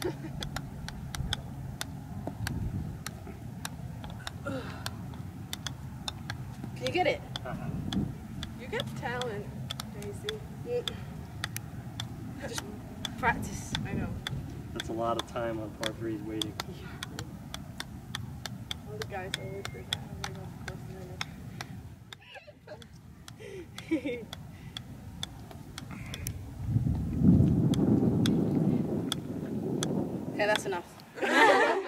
Can you get it? Uh-uh. You got talent, Daisy. Just practice. I know. That's a lot of time on par threes waiting. All the guys always forget how to go first Okay, that's enough.